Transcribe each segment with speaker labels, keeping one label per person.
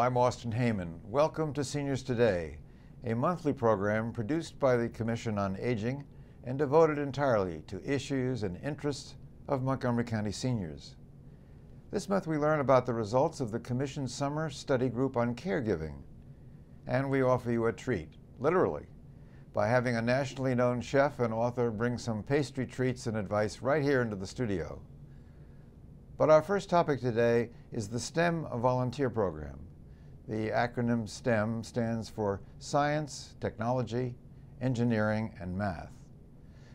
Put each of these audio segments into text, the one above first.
Speaker 1: I'm Austin Heyman. Welcome to Seniors Today, a monthly program produced by the Commission on Aging and devoted entirely to issues and interests of Montgomery County seniors. This month we learn about the results of the Commission's Summer Study Group on Caregiving, and we offer you a treat, literally, by having a nationally known chef and author bring some pastry treats and advice right here into the studio. But our first topic today is the STEM Volunteer Program. The acronym STEM stands for Science, Technology, Engineering, and Math.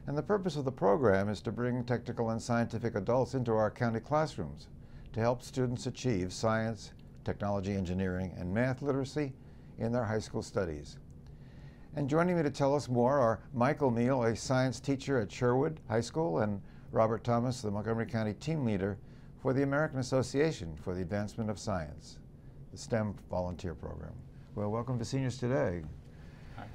Speaker 1: And the purpose of the program is to bring technical and scientific adults into our county classrooms to help students achieve science, technology, engineering, and math literacy in their high school studies. And joining me to tell us more are Michael Neal, a science teacher at Sherwood High School, and Robert Thomas, the Montgomery County team leader for the American Association for the Advancement of Science, the STEM volunteer program. Well, welcome to Seniors Today.
Speaker 2: Hi.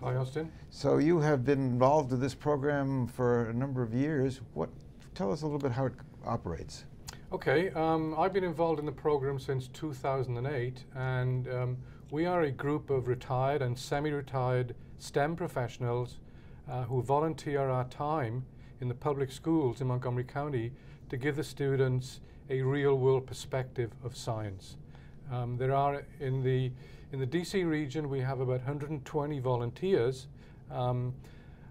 Speaker 2: Hi, Austin.
Speaker 1: So you have been involved with this program for a number of years. What? Tell us a little bit how it operates.
Speaker 2: Okay, um, I've been involved in the program since 2008, and um, we are a group of retired and semi-retired STEM professionals uh, who volunteer our time in the public schools in Montgomery County to give the students a real-world perspective of science. Um, there are in the in the DC region we have about 120 volunteers. Um,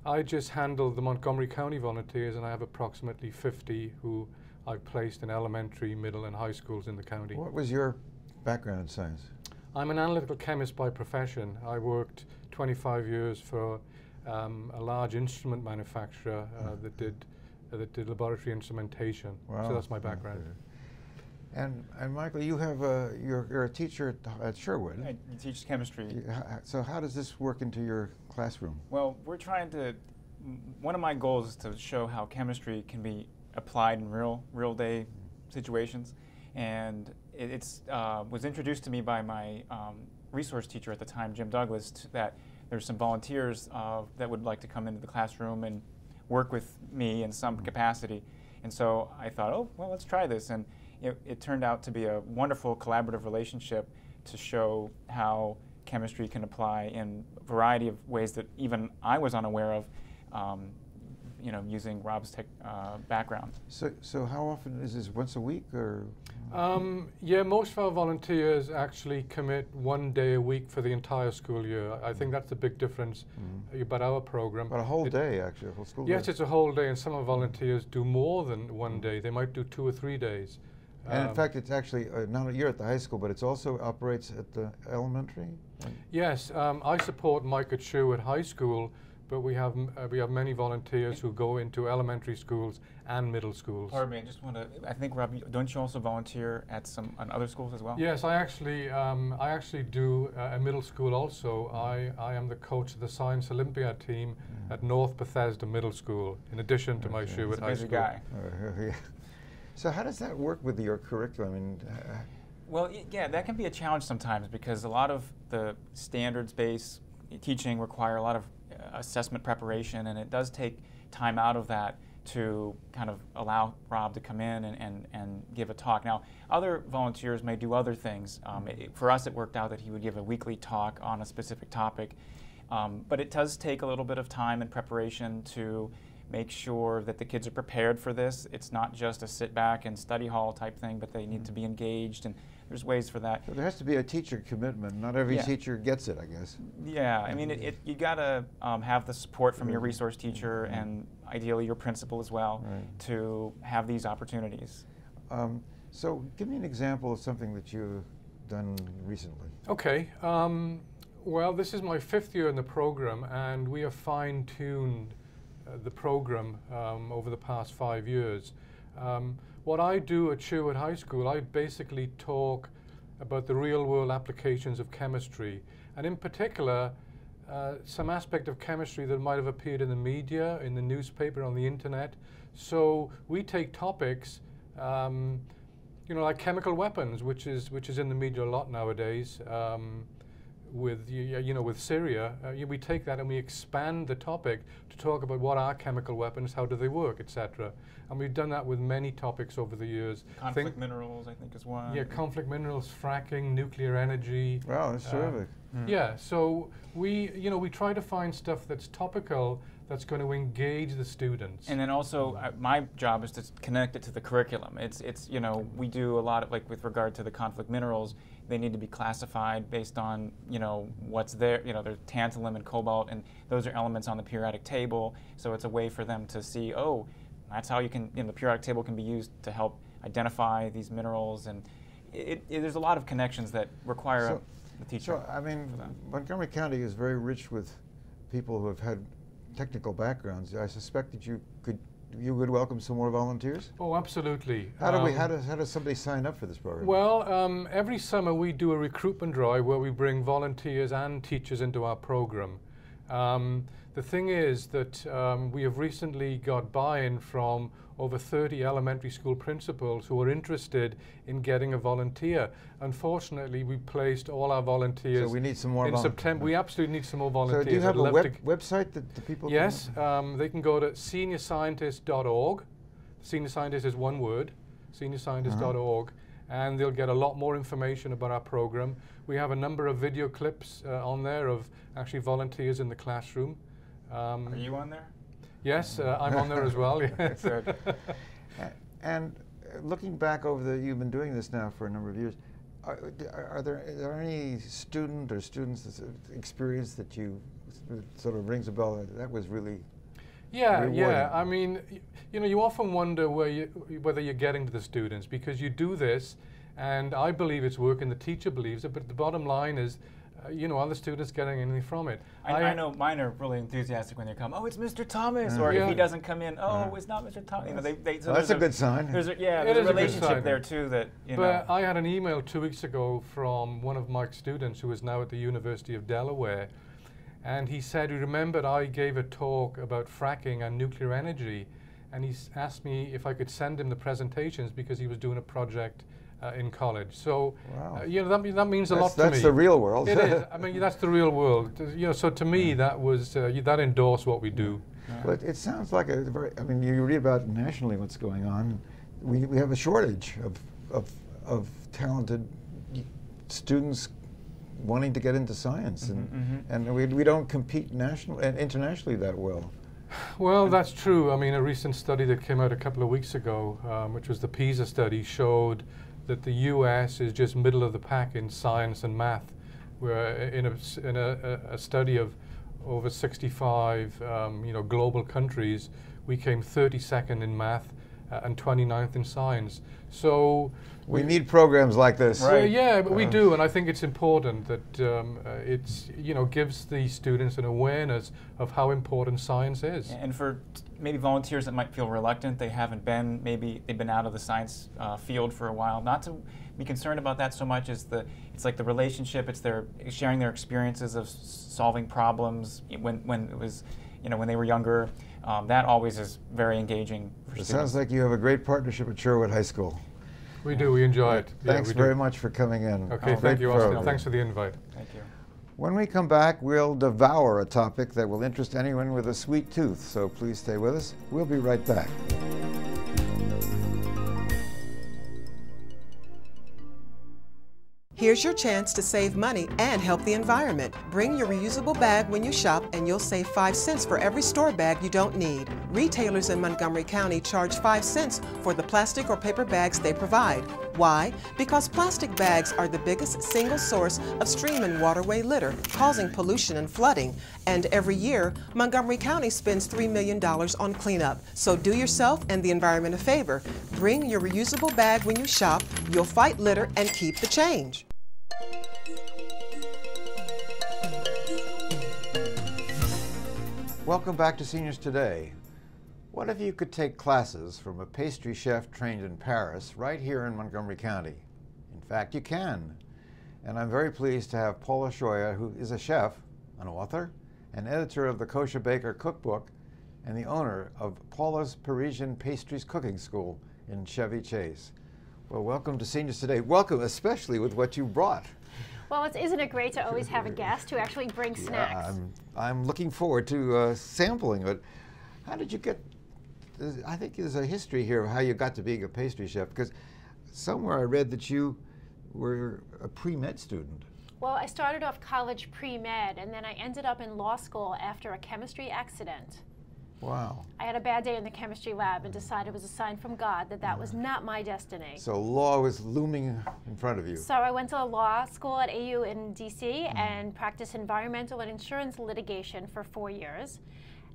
Speaker 2: I just handle the Montgomery County volunteers, and I have approximately 50 who I've placed in elementary, middle, and high schools in the county.
Speaker 1: What was your background in science?
Speaker 2: I'm an analytical chemist by profession. I worked 25 years for um, a large instrument manufacturer uh, that did uh, that did laboratory instrumentation. Wow. So that's my background.
Speaker 1: And, and Michael, you have a, you're, you're a teacher at, at Sherwood.
Speaker 3: I teach chemistry.
Speaker 1: So how does this work into your classroom?
Speaker 3: Well, we're trying to, one of my goals is to show how chemistry can be applied in real, real day situations. And it it's, uh, was introduced to me by my um, resource teacher at the time, Jim Douglas, that there's some volunteers uh, that would like to come into the classroom and work with me in some capacity. And so I thought, oh, well, let's try this. And it, it turned out to be a wonderful collaborative relationship to show how chemistry can apply in a variety of ways that even I was unaware of. Um, you know, using Rob's tech, uh, background.
Speaker 1: So, so how often is this? Once a week, or?
Speaker 2: Um, yeah, most of our volunteers actually commit one day a week for the entire school year. I think that's the big difference mm. about our program.
Speaker 1: But a whole it, day, actually, a whole school
Speaker 2: yes,
Speaker 1: day.
Speaker 2: it's a whole day, and some of our volunteers do more than one mm. day. They might do two or three days.
Speaker 1: And um, in fact, it's actually uh, not you're at the high school, but it also operates at the elementary.
Speaker 2: Yes, um, I support Mike at Sherwood High School but we have uh, we have many volunteers who go into elementary schools and middle schools.
Speaker 3: Pardon me, I just want to. I think Rob, don't you also volunteer at some on other schools as well?
Speaker 2: Yes, I actually um, I actually do uh, a middle school also. I I am the coach of the Science Olympiad team mm. at North Bethesda Middle School. In addition okay. to my at High School.
Speaker 3: guy.
Speaker 1: Uh, so how does that work with your curriculum? Mean, uh,
Speaker 3: well, yeah, that can be a challenge sometimes because a lot of the standards-based teaching require a lot of assessment preparation, and it does take time out of that to kind of allow Rob to come in and, and, and give a talk. Now, other volunteers may do other things. Um, it, for us, it worked out that he would give a weekly talk on a specific topic. Um, but it does take a little bit of time and preparation to make sure that the kids are prepared for this. It's not just a sit back and study hall type thing, but they need to be engaged and there's ways for that.
Speaker 1: So there has to be a teacher commitment. Not every yeah. teacher gets it, I guess.
Speaker 3: Yeah, I mean, it, it, you got to um, have the support from your resource teacher mm-hmm. and ideally your principal as well right. to have these opportunities. Um,
Speaker 1: so give me an example of something that you've done recently.
Speaker 2: Okay. Um, well, this is my fifth year in the program, and we have fine-tuned the program um, over the past five years. Um, what I do at Sherwood High School, I basically talk about the real world applications of chemistry, and in particular, uh, some aspect of chemistry that might have appeared in the media, in the newspaper, on the internet. So we take topics, um, you know, like chemical weapons, which is which is in the media a lot nowadays. Um, with you know with Syria, uh, we take that and we expand the topic to talk about what are chemical weapons, how do they work, etc. And we've done that with many topics over the years.
Speaker 3: Conflict
Speaker 2: Think-
Speaker 3: minerals, I think, is one.
Speaker 2: yeah, conflict minerals, fracking, nuclear energy.
Speaker 1: Wow, that's
Speaker 2: uh,
Speaker 1: terrific.
Speaker 2: Yeah, so we you know we try to find stuff that's topical that's going to engage the students.
Speaker 3: And then also, uh, my job is to connect it to the curriculum. It's, it's, you know, we do a lot of, like, with regard to the conflict minerals, they need to be classified based on, you know, what's there. You know, there's tantalum and cobalt, and those are elements on the periodic table. So it's a way for them to see, oh, that's how you can, you know, the periodic table can be used to help identify these minerals. And it, it, there's a lot of connections that require
Speaker 1: So-
Speaker 3: a, the teacher.
Speaker 1: So, I mean. Montgomery County is very rich with people who have had technical backgrounds. I suspect that you could, you would welcome some more volunteers?
Speaker 2: oh, absolutely.
Speaker 1: How do we,
Speaker 2: Um,
Speaker 1: how does, how does somebody sign up for this program?
Speaker 2: Well, um, every summer we do a recruitment drive where we bring volunteers and teachers into our program. Um, the thing is that um, we have recently got buy-in from over 30 elementary school principals who are interested in getting a volunteer. Unfortunately, we placed all our volunteers
Speaker 1: So we need some more
Speaker 2: in September. We absolutely need some more volunteers.
Speaker 1: So do you have
Speaker 2: I'd
Speaker 1: a web, website that the people
Speaker 2: Yes, um, they can go to seniorscientist.org. Senior scientist is one word, seniorscientist.org, and they'll get a lot more information about our program. We have a number of video clips uh, on there of actually volunteers in the classroom. Um,
Speaker 3: Are you on there?
Speaker 2: yes, uh, I'm on there as well. Yes.
Speaker 1: And uh, looking back over the, you've been doing this now for a number of years. Are, are there, are there any student or students' experience that you sort of rings a bell? that That was really
Speaker 2: Yeah,
Speaker 1: rewarding.
Speaker 2: yeah. I mean, you know, you often wonder where you, whether you're getting to the students because you do this, and I believe it's working. The teacher believes it, but the bottom line is, uh, you know, are the students getting anything from it?
Speaker 3: I, I know mine are really enthusiastic when they come. Oh, it's Mr. Thomas,
Speaker 1: Uh,
Speaker 3: or if he doesn't come in, oh,
Speaker 1: Uh,
Speaker 3: it's not Mr. Thomas. You know, they, they, so
Speaker 1: Well, that's
Speaker 3: there's
Speaker 1: a good sign.
Speaker 3: There's a, yeah,
Speaker 2: It
Speaker 3: there's
Speaker 2: is
Speaker 3: a
Speaker 2: a
Speaker 3: relationship
Speaker 2: sign.
Speaker 3: there too that you
Speaker 2: but
Speaker 3: know.
Speaker 2: I had an email two weeks ago from one of Mike's students who is now at the University of Delaware, and he said he remembered I gave a talk about fracking and nuclear energy, and he asked me if I could send him the presentations because he was doing a project uh, in college. So,
Speaker 1: Wow.
Speaker 2: uh, you know, that, that means a
Speaker 1: That's,
Speaker 2: lot to
Speaker 1: that's
Speaker 2: me.
Speaker 1: the real world.
Speaker 2: It is. I mean, that's the real world. Uh, You know, so to me, that was uh, that endorsed what we do.
Speaker 1: But it sounds like a very, I mean, you read about nationally what's going on. We, we have a shortage of, of, of talented students wanting to get into science.
Speaker 3: Mhm,
Speaker 1: and
Speaker 3: mhm.
Speaker 1: and we, we don't compete national and internationally that well.
Speaker 2: Well, that's true. I mean, a recent study that came out a couple of weeks ago, um, which was the PISA study, showed that the U.S. is just middle of the pack in science and math. Where in a, s- in a, a- a study of over 65, um, you know, global countries, we came 32nd in math uh, and 29th in science. So
Speaker 1: We need programs like this.
Speaker 2: well,
Speaker 3: Right.
Speaker 2: yeah, but we
Speaker 1: Uh,
Speaker 2: do, and I think it's important that um, uh, it's you know gives the students an awareness of how important science is.
Speaker 3: And for t- maybe volunteers that might feel reluctant, they haven't been, maybe they've been out of the science uh, field for a while, not to be concerned about that so much as the, it's like the relationship, it's their sharing their experiences of solving problems when, when it was, you know, when they were younger. Um, that always is very engaging for
Speaker 1: It
Speaker 3: students.
Speaker 1: sounds like you have a great partnership at Sherwood High School.
Speaker 2: We do, we enjoy it. Yeah,
Speaker 1: Thanks
Speaker 2: we do.
Speaker 1: very much for coming in.
Speaker 2: Okay,
Speaker 3: Oh,
Speaker 2: thank you, Austin.
Speaker 1: program.
Speaker 2: Thanks for the invite.
Speaker 3: Thank you.
Speaker 1: When we come back, we'll devour a topic that will interest anyone with a sweet tooth, so please stay with us. We'll be right back.
Speaker 4: Here's your chance to save money and help the environment. Bring your reusable bag when you shop and you'll save 5 cents for every store bag you don't need. Retailers in Montgomery County charge 5 cents for the plastic or paper bags they provide. Why? Because plastic bags are the biggest single source of stream and waterway litter, causing pollution and flooding. And every year, Montgomery County spends $3 million on cleanup. So do yourself and the environment a favor. Bring your reusable bag when you shop, you'll fight litter and keep the change.
Speaker 1: Welcome back to Seniors Today. What if you could take classes from a pastry chef trained in Paris right here in Montgomery County? In fact, you can. And I'm very pleased to have Paula Shoyer, who is a chef, an author, an editor of the Kosher Baker Cookbook, and the owner of Paula's Parisian Pastries Cooking School in Chevy Chase. Well, welcome to Seniors Today. Welcome, especially with what you brought.
Speaker 5: Well, it's, isn't it great to always have a guest who actually brings snacks?
Speaker 1: I'm, I'm looking forward to uh, sampling it. How did you get? I think there's a history here of how you got to being a pastry chef because somewhere I read that you were a pre-med student.
Speaker 5: Well, I started off college pre-med, and then I ended up in law school after a chemistry accident.
Speaker 1: Wow.
Speaker 5: I had a bad day in the chemistry lab and decided it was a sign from God that that was not my destiny.
Speaker 1: So law was looming in front of you.
Speaker 5: So I went to law school at AU in DC mm. and practiced environmental and insurance litigation for four years.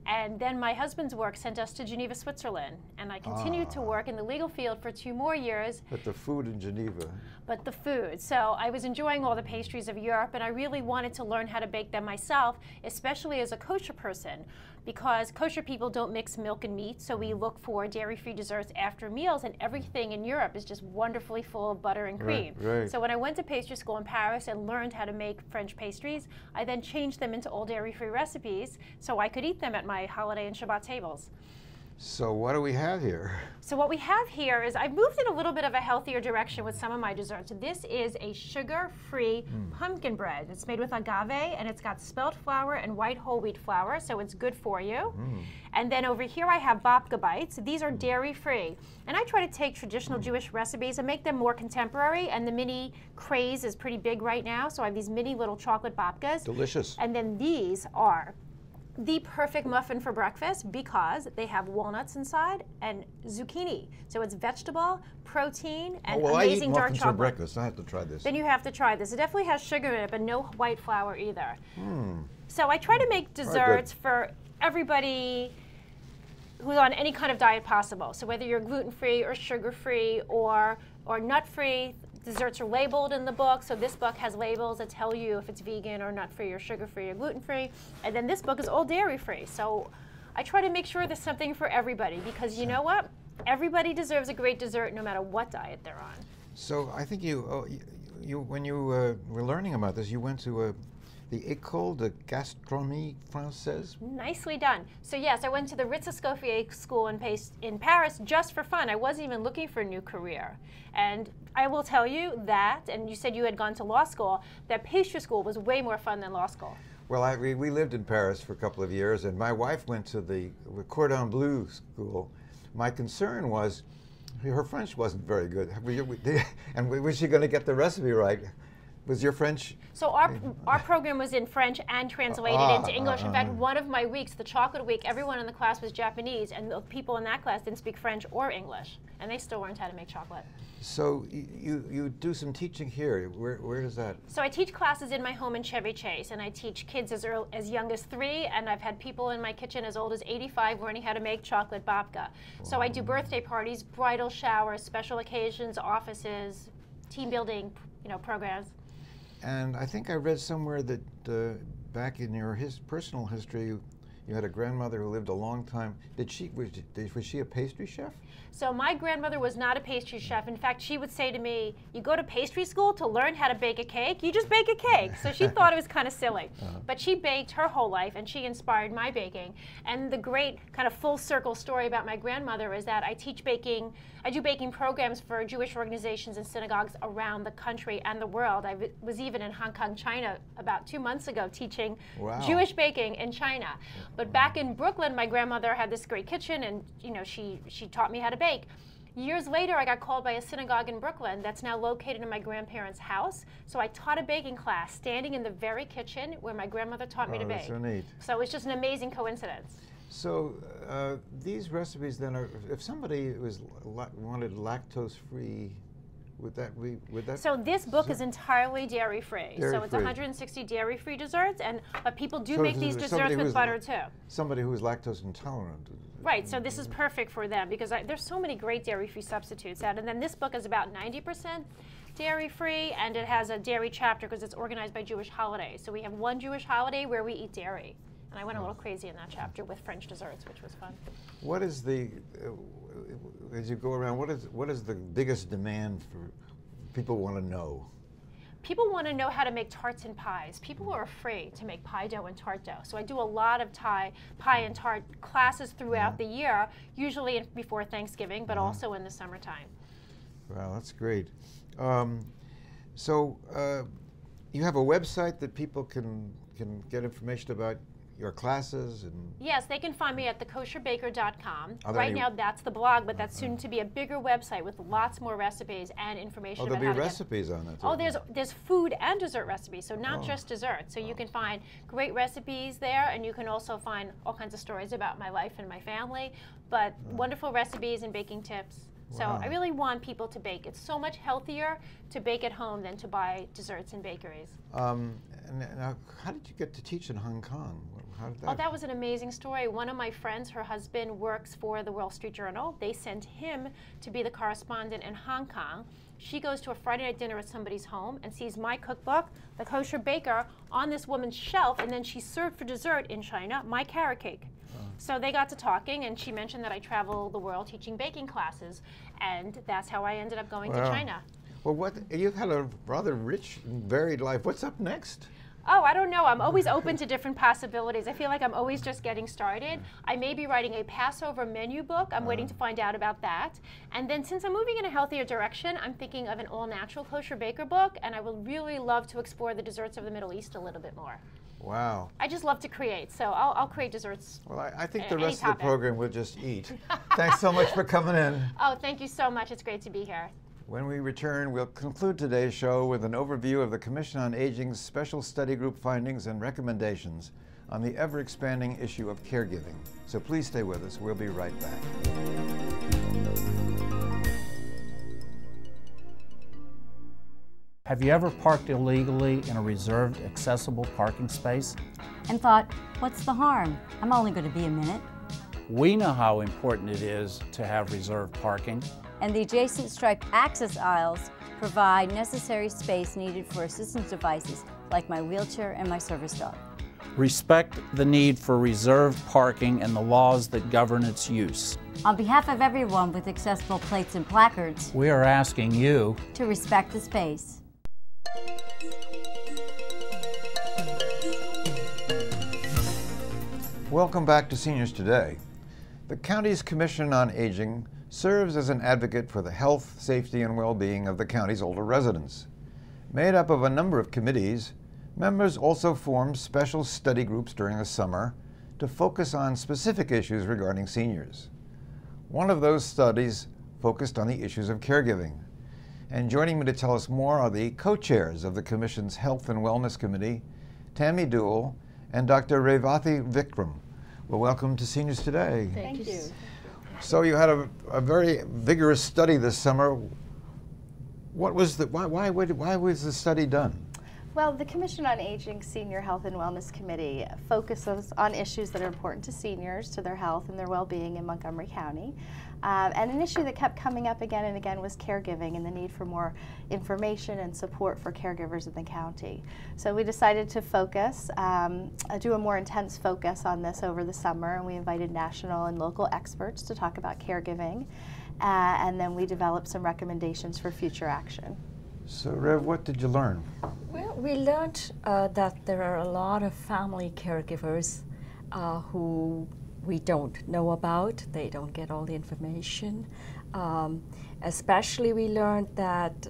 Speaker 5: And then my husband's work sent us to Geneva, Switzerland. And I continued ah. to work in the legal field for two more years.
Speaker 1: But the food in Geneva.
Speaker 5: But the food. So I was enjoying all the pastries of Europe, and I really wanted to learn how to bake them myself, especially as a kosher person because kosher people don't mix milk and meat, so we look for dairy-free desserts after meals, and everything in Europe is just wonderfully full of butter and cream.
Speaker 1: Right, right.
Speaker 5: So when I went to pastry school in Paris and learned how to make French pastries, I then changed them into all dairy-free recipes so I could eat them at my holiday and Shabbat tables.
Speaker 1: So what do we have here?
Speaker 5: So what we have here is I've moved in a little bit of a healthier direction with some of my desserts. This is a sugar-free mm. pumpkin bread. It's made with agave and it's got spelt flour and white whole wheat flour, so it's good for you. Mm. And then over here I have babka bites. These are dairy-free. And I try to take traditional mm. Jewish recipes and make them more contemporary, and the mini craze is pretty big right now, so I have these mini little chocolate babkas.
Speaker 1: Delicious.
Speaker 5: And then these are the perfect muffin for breakfast because they have walnuts inside and zucchini. So it's vegetable, protein, and
Speaker 1: oh, well,
Speaker 5: amazing
Speaker 1: dark
Speaker 5: chocolate.
Speaker 1: for breakfast. I have to try this.
Speaker 5: Then you have to try this. It definitely has sugar in it, but no white flour either. Mm. So I try to make desserts for everybody who's on any kind of diet possible. So whether you're gluten-free or sugar-free or or nut-free, desserts are labeled in the book. So this book has labels that tell you if it's vegan or nut-free or sugar-free or gluten-free. And then this book is all dairy-free. So I try to make sure there's something for everybody because you know what? Everybody deserves a great dessert no matter what diet they're on.
Speaker 1: So I think you, oh, you, you, when you uh, were learning about this, you went to a the École de Gastronomie Française.
Speaker 5: Nicely done. So yes, I went to the Ritz Escoffier School in, in Paris just for fun. I wasn't even looking for a new career. And I will tell you that, and you said you had gone to law school, that pastry school was way more fun than law school.
Speaker 1: Well, I, we, we lived in Paris for a couple of years, and my wife went to the Cordon Bleu school. My concern was her French wasn't very good. And was she going to get the recipe right? Was your French?
Speaker 5: So our our program was in French and translated into English. Uh, in fact, one of my weeks, the chocolate week, everyone in the class was Japanese, and the people in that class didn't speak French or English, and they still learned how to make chocolate.
Speaker 1: So you you do some teaching here. Where where is that?
Speaker 5: So I teach classes in my home in Chevy Chase, and I teach kids as early, as young as three, and I've had people in my kitchen as old as 85 learning how to make chocolate babka. Wow. So I do birthday parties, bridal showers, special occasions, offices, team building, you know, programs.
Speaker 1: And I think I read somewhere that uh, back in your his personal history, you had a grandmother who lived a long time. Did she was, was she a pastry chef?
Speaker 5: So my grandmother was not a pastry chef. In fact, she would say to me, "You go to pastry school to learn how to bake a cake. You just bake a cake." So she thought it was kind of silly. Uh-huh. But she baked her whole life, and she inspired my baking. And the great kind of full circle story about my grandmother is that I teach baking. I do baking programs for Jewish organizations and synagogues around the country and the world. I was even in Hong Kong, China, about two months ago, teaching wow. Jewish baking in China. But back in Brooklyn, my grandmother had this great kitchen, and you know she she taught me how to bake. Years later, I got called by a synagogue in Brooklyn that's now located in my grandparents' house. So I taught a baking class standing in the very kitchen where my grandmother taught
Speaker 1: oh,
Speaker 5: me to bake.
Speaker 1: so neat.
Speaker 5: So it's just an amazing coincidence.
Speaker 1: So uh, these recipes then are, if somebody was wanted lactose-free that that?
Speaker 5: So this book is entirely dairy free.
Speaker 1: Dairy
Speaker 5: so it's 160 dairy free desserts, and but people do so make these desserts with butter too.
Speaker 1: Somebody who is lactose intolerant.
Speaker 5: Right. So this is perfect for them because I, there's so many great dairy free substitutes out, and then this book is about 90% dairy free, and it has a dairy chapter because it's organized by Jewish holidays. So we have one Jewish holiday where we eat dairy. And I went a little crazy in that chapter with French desserts, which was fun.
Speaker 1: What is the, uh, as you go around, what is what is the biggest demand for people want to know?
Speaker 5: People want to know how to make tarts and pies. People are afraid to make pie dough and tart dough. So I do a lot of tie, pie and tart classes throughout the year, usually before Thanksgiving, but also in the summertime.
Speaker 1: Wow, that's great. Um, so uh, you have a website that people can can get information about your classes and
Speaker 5: Yes, they can find me at thekosherbaker.com.
Speaker 1: There
Speaker 5: Right now, that's the blog, but that's soon to be a bigger website with lots more recipes and information
Speaker 1: oh there'll be recipes on it.
Speaker 5: Oh, there's there's food and dessert recipes, so not
Speaker 1: Oh.
Speaker 5: just dessert. So you can find great recipes there, and you can also find all kinds of stories about my life and my family, but wonderful recipes and baking tips. So I really want people to bake. It's so much healthier to bake at home than to buy desserts in bakeries.
Speaker 1: Um, and now, how did you get to teach in Hong Kong? How did oh, that?
Speaker 5: Oh, that was an amazing story. One of my friends, her husband works for the Wall Street Journal. They sent him to be the correspondent in Hong Kong. She goes to a Friday night dinner at somebody's home and sees my cookbook, The Kosher Baker, on this woman's shelf, and then she served for dessert in China my carrot cake. So they got to talking, and she mentioned that I travel the world teaching baking classes, and that's how I ended up going
Speaker 1: Wow.
Speaker 5: to China.
Speaker 1: well, what you've had a rather rich and varied life. What's up next?
Speaker 5: Oh, I don't know. I'm always open to different possibilities. I feel like I'm always just getting started. I may be writing a Passover menu book. I'm waiting to find out about that. And then since I'm moving in a healthier direction, I'm thinking of an all natural kosher baker book, and I would really love to explore the desserts of the Middle East a little bit more.
Speaker 1: Wow.
Speaker 5: I just love to create, so I'll, I'll create desserts.
Speaker 1: Well, I, I think the rest of the program will just eat. Thanks so much for coming in.
Speaker 5: Oh, thank you so much. It's great to be here.
Speaker 1: When we return, we'll conclude today's show with an overview of the Commission on Aging's special study group findings and recommendations on the ever expanding issue of caregiving. So please stay with us. We'll be right back.
Speaker 6: Have you ever parked illegally in a reserved accessible parking space?
Speaker 7: and thought, what's the harm? I'm only going to be a minute.
Speaker 6: We know how important it is to have reserved parking.
Speaker 7: And the adjacent striped access aisles provide necessary space needed for assistance devices like my wheelchair and my service dog.
Speaker 6: Respect the need for reserved parking and the laws that govern its use.
Speaker 7: On behalf of everyone with accessible plates and placards,
Speaker 6: We are asking you
Speaker 7: to respect the space.
Speaker 1: Welcome back to Seniors Today. The county's Commission on Aging serves as an advocate for the health, safety, and well being of the county's older residents. Made up of a number of committees, members also form special study groups during the summer to focus on specific issues regarding seniors. One of those studies focused on the issues of caregiving. And joining me to tell us more are the co chairs of the Commission's Health and Wellness Committee, Tammy Duell and Dr. Revathi Vikram. Well, welcome to Seniors Today.
Speaker 8: Thank you.
Speaker 1: So you had a, a very vigorous study this summer. What was the why why would, why was the study done?
Speaker 8: Well, the Commission on Aging Senior Health and Wellness Committee focuses on issues that are important to seniors, to their health and their well-being in Montgomery County. Um, and an issue that kept coming up again and again was caregiving and the need for more information and support for caregivers in the county. So we decided to focus, um, uh, do a more intense focus on this over the summer, and we invited national and local experts to talk about caregiving. Uh, and then we developed some recommendations for future action.
Speaker 1: So Rev, what did you learn?
Speaker 9: Well, we learned uh, that there are a lot of family caregivers uh, who we don't know about. They don't get all the information. Um, especially, we learned that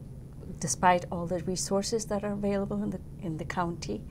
Speaker 9: despite all the resources that are available in the in the county,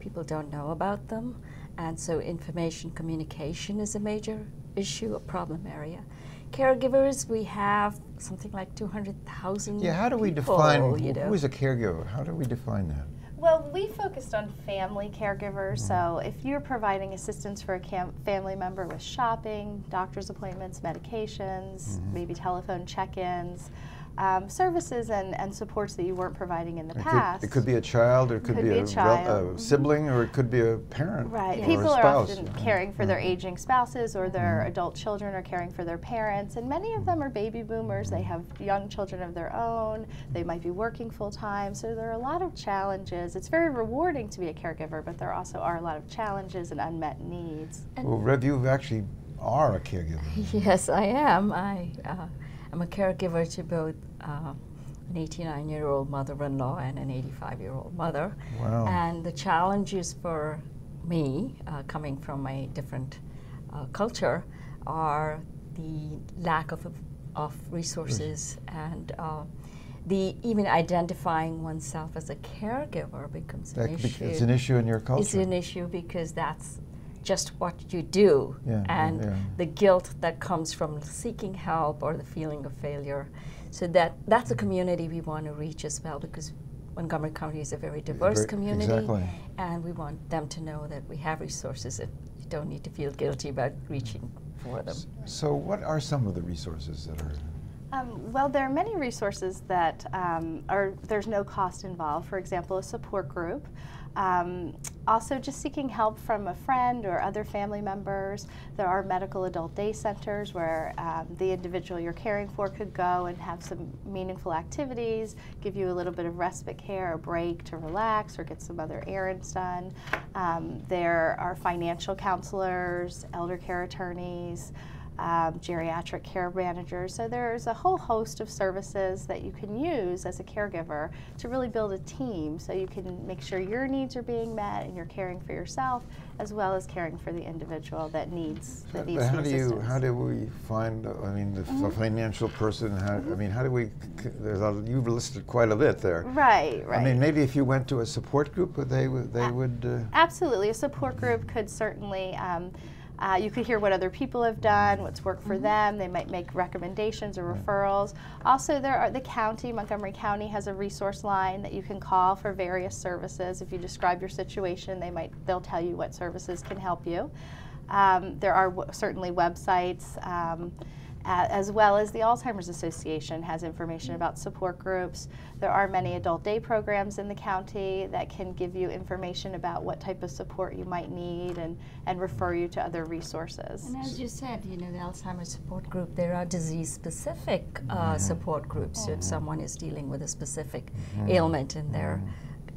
Speaker 9: people don't know about them, and so information communication is a major issue, a problem area. Caregivers, we have something like 200,000
Speaker 1: Yeah, how do we
Speaker 9: people,
Speaker 1: define
Speaker 9: you know.
Speaker 1: who is a caregiver? How do we define that?
Speaker 8: Well, we focused on family caregivers. So
Speaker 1: Mm-hmm.
Speaker 8: if you're providing assistance for a cam- family member with shopping, doctor's appointments, medications,
Speaker 1: Mm-hmm.
Speaker 8: maybe telephone check-ins, um, services and, and supports that you weren't providing in the
Speaker 1: It
Speaker 8: past.
Speaker 1: could, it could be a child, or it could,
Speaker 8: Could
Speaker 1: be,
Speaker 8: be a
Speaker 1: rel-
Speaker 8: child.
Speaker 1: a sibling, or it could be a parent.
Speaker 8: Right.
Speaker 1: or a
Speaker 8: People are
Speaker 1: spouse.
Speaker 8: often caring for their
Speaker 1: Mhm.
Speaker 8: aging spouses or their
Speaker 1: Mm-hmm.
Speaker 8: adult children are caring for their parents. And many of them are baby boomers. They have young children of their own. They might be working full time. So there are a lot of challenges. It's very rewarding to be a caregiver, but there also are a lot of challenges and unmet needs.
Speaker 1: Well, Rev, you actually are a caregiver.
Speaker 9: Yes, I am. I uh, am a caregiver to both uh, an 89 year old mother in law and an 85 year old mother.
Speaker 1: Wow.
Speaker 9: And the challenges for me, uh, coming from a different uh, culture, are the lack of, of resources and uh, the even identifying oneself as a caregiver becomes an
Speaker 1: That be-
Speaker 9: issue.
Speaker 1: it's an issue in your culture.
Speaker 9: It's an issue because that's just what you do,
Speaker 1: Yeah,
Speaker 9: and
Speaker 1: yeah.
Speaker 9: the guilt that comes from seeking help or the feeling of failure. So that that's a community we want to reach as well because Montgomery County is a very diverse
Speaker 1: Very-
Speaker 9: community,
Speaker 1: exactly.
Speaker 9: and we want them to know that we have resources and you don't need to feel guilty about reaching for them.
Speaker 1: So what are some of the resources that are?
Speaker 8: Um, well, there are many resources that um, are there's no cost involved. For example, a support group. Um, also, just seeking help from a friend or other family members. There are medical adult day centers where um, the individual you're caring for could go and have some meaningful activities, give you a little bit of respite care, a break to relax, or get some other errands done. Um, there are financial counselors, elder care attorneys um, geriatric care managers. So there's a whole host of services that you can use as a caregiver to really build a team so you can make sure your needs are being met and you're caring for yourself as well as caring for the individual that needs that needs
Speaker 1: But how
Speaker 8: the
Speaker 1: do you, how do we find, I mean, the f-
Speaker 8: Mhm.
Speaker 1: financial person, how, I mean, how do we, there's a, you've listed quite a bit there.
Speaker 8: Right, right.
Speaker 1: I mean, maybe if you went to a support group, they would, they would, uh,
Speaker 8: Absolutely. A support group could certainly, um, uh, you could hear what other people have done, what's worked for them. They might make recommendations or referrals. Also, there are the county, Montgomery County has a resource line that you can call for various services. If you describe your situation, they might, they'll tell you what services can help you. Um, there are w- certainly websites. Um, as well as the Alzheimer's Association has information about support groups. There are many adult day programs in the county that can give you information about what type of support you might need and, and refer you to other resources.
Speaker 9: And as you said, you know, the Alzheimer's support group, there are disease-specific uh, support groups. So if someone is dealing with a specific ailment in their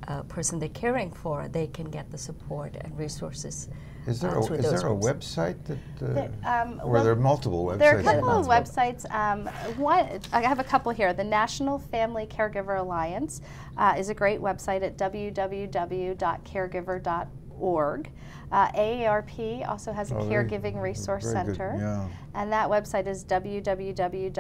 Speaker 9: uh, person they're caring for, they can get the support and resources.
Speaker 1: Is there a, is there a website that, uh,
Speaker 8: There- um,
Speaker 1: or
Speaker 8: well,
Speaker 1: there are multiple websites?
Speaker 8: There are a couple of websites. Um, one, I have a couple here. The National Family Caregiver Alliance uh, is a great website at www.caregiver.org. Uh, AARP also has a
Speaker 1: Oh, very-
Speaker 8: caregiving resource
Speaker 1: very good,
Speaker 8: center.
Speaker 1: yeah.
Speaker 8: And that website is www.aarp.org.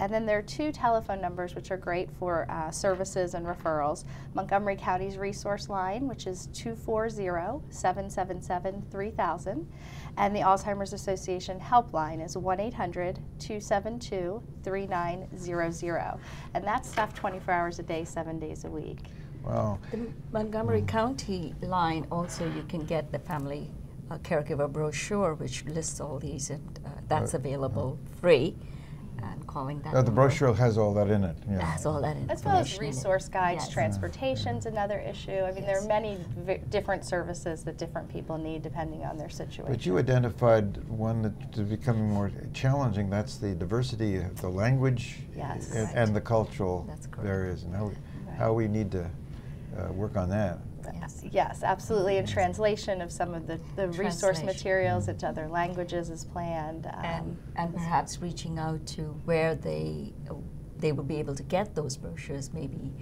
Speaker 8: And then there are two telephone numbers which are great for uh, services and referrals. Montgomery County's resource line, which is 240-777-3000. And the Alzheimer's Association helpline is 1-800-272-3900. And that's staffed 24 hours a day, seven days a week.
Speaker 1: Wow.
Speaker 9: The Montgomery County line also you can get the family uh, caregiver brochure, which lists all these, and uh, that's available free. And calling that.
Speaker 1: Uh, the
Speaker 9: number
Speaker 1: brochure has all that in it, yeah.
Speaker 9: has all that information.
Speaker 8: As well as resource guides,
Speaker 9: Yes.
Speaker 8: transportation's another issue. I mean, there are many v- different services that different people need depending on their situation.
Speaker 1: But you identified one that is becoming more challenging, that's the diversity of the language
Speaker 8: Yes.
Speaker 1: and,
Speaker 8: Correct.
Speaker 1: and the cultural
Speaker 9: That's correct.
Speaker 1: barriers, and how we, how we need to uh, work on that.
Speaker 8: Yes, yes, absolutely. And translation of some of the, the resource materials into other languages is planned. um,
Speaker 9: and, and perhaps reaching out to where they they will be able to get those brochures, maybe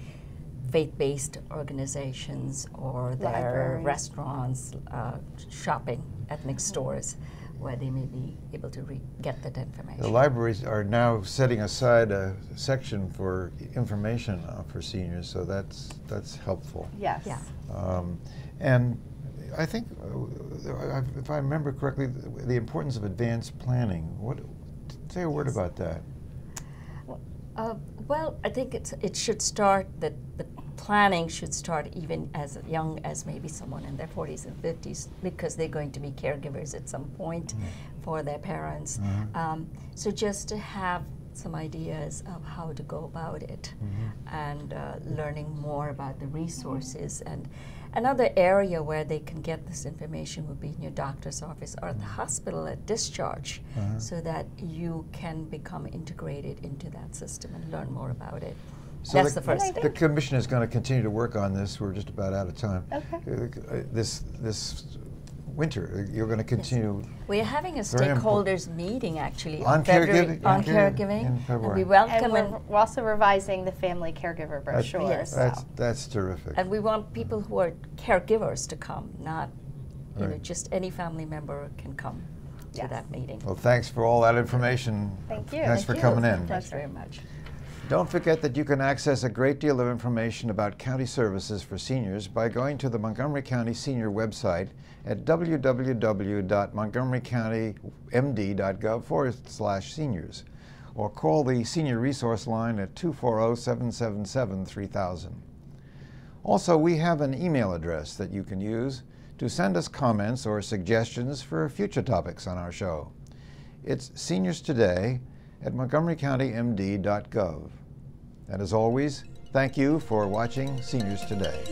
Speaker 9: faith-based organizations or their
Speaker 8: Libraries.
Speaker 9: restaurants, uh, shopping, ethnic stores, where they may be able to re- get that information.
Speaker 1: The libraries are now setting aside a section for information uh, for seniors, so that's, that's helpful.
Speaker 8: Yes.
Speaker 9: Yeah.
Speaker 1: Um, and I think, uh, if I remember correctly, the the importance of advanced planning. What, say a word
Speaker 9: Yes.
Speaker 1: about that.
Speaker 9: Uh, well, I think it's, it should start, that the planning should start even as young as maybe someone in their 40s and 50s because they're going to be caregivers at some point mm-hmm. for their parents. Mm-hmm. Um, so just to have some ideas of how to go about it mm-hmm. and uh, learning more about the resources. And another area where they can get this information would be in your doctor's office or the hospital at discharge uh-huh. so that you can become integrated into that system and learn more about it
Speaker 1: So
Speaker 9: that's the, first
Speaker 8: And I
Speaker 9: step
Speaker 1: The commission is going to continue to work on this. We're just about out of time.
Speaker 8: Okay.
Speaker 1: Uh, This, this winter, uh, you're going to continue.
Speaker 9: We're having a
Speaker 1: Very impor-
Speaker 9: stakeholders meeting actually
Speaker 1: On
Speaker 9: on, February,
Speaker 1: caregiving?
Speaker 9: on
Speaker 1: On care-
Speaker 9: caregiving,
Speaker 1: in
Speaker 9: we
Speaker 1: February.
Speaker 9: welcome
Speaker 8: And we're,
Speaker 9: and,
Speaker 8: we're also revising the family caregiver brochure.
Speaker 9: Yes.
Speaker 8: so-
Speaker 1: That's, that's terrific.
Speaker 9: and we want people who are caregivers to come, not you know just any family member can come to that meeting.
Speaker 1: Well, thanks for all that information.
Speaker 8: Thank you.
Speaker 1: Thanks
Speaker 8: Thank
Speaker 1: for
Speaker 8: you.
Speaker 1: coming in.
Speaker 9: Thanks very much.
Speaker 1: Don't forget that you can access a great deal of information about county services for seniors by going to the Montgomery County Senior website at www.montgomerycountymd.gov forward slash seniors or call the Senior Resource Line at 240 777 3000. Also, we have an email address that you can use to send us comments or suggestions for future topics on our show. It's Seniors Today at montgomerycountymd.gov. And as always, thank you for watching Seniors Today.